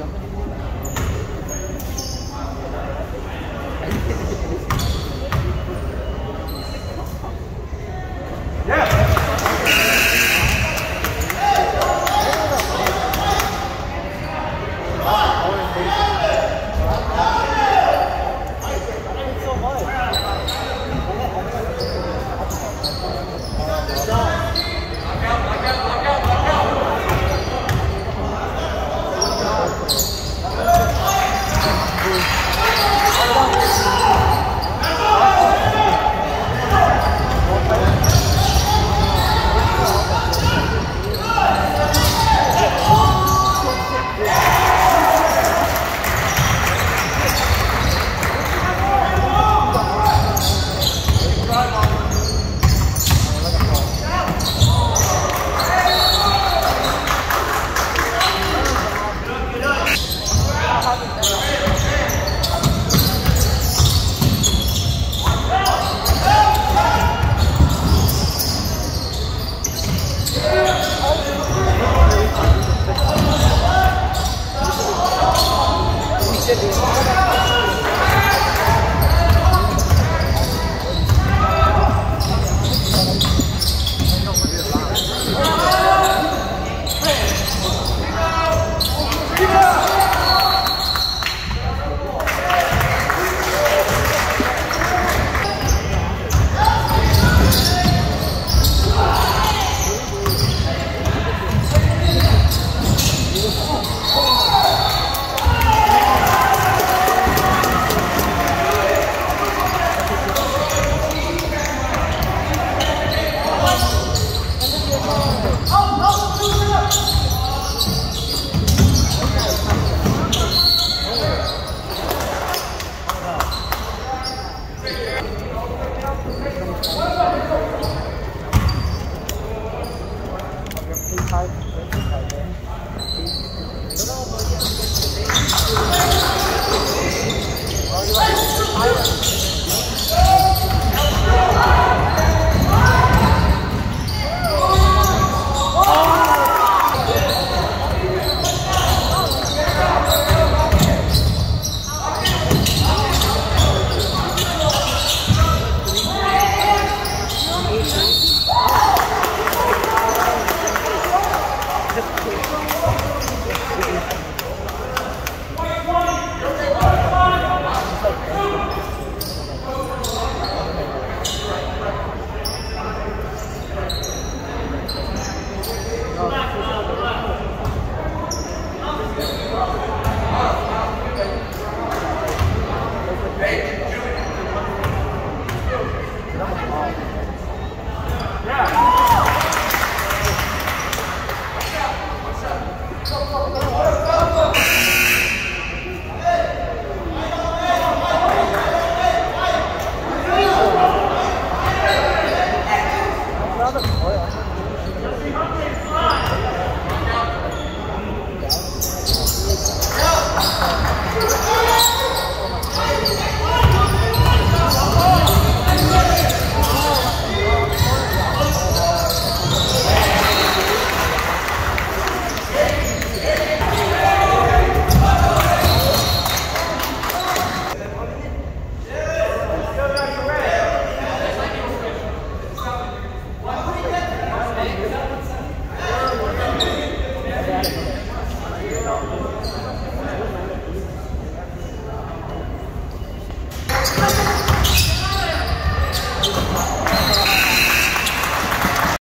Tchau.